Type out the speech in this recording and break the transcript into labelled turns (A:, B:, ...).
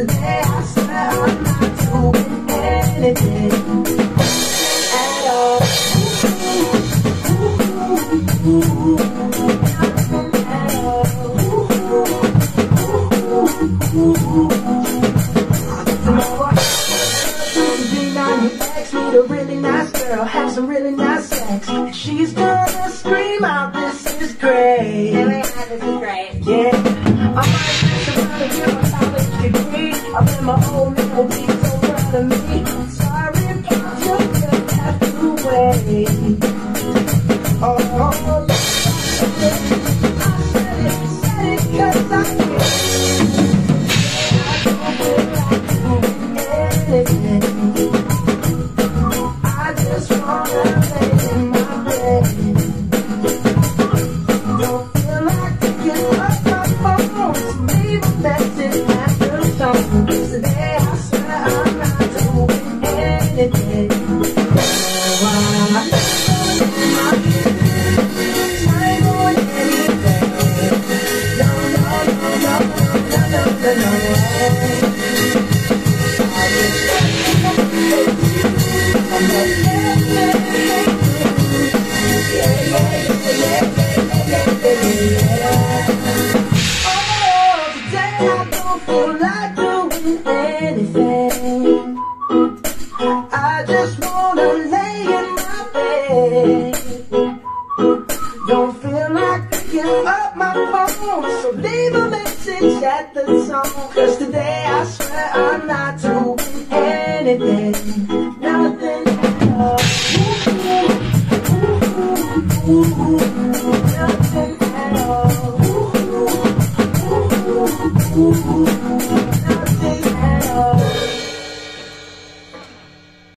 A: today I swear I'm not doing anything at all. At all. Be nine, you ex, meet a really nice girl, have some really nice sex. She's gonna scream out, this is great.
B: Oh my god, this is great.
A: Yeah, I might mess around and get my college degree. I bet my old man be so proud of me. Sorry, but you just have to wait. Oh, I said it, said I can. I. I just wanna lay my bed. Don't feel like picking up my phone. Leave a message Oh, today I go for life. Wanna lay in my bed. Don't feel like picking up my phone, so leave a message at the tone. Cause today I swear I'm not doing anything. Nothing at all Nothing at all. Nothing at all.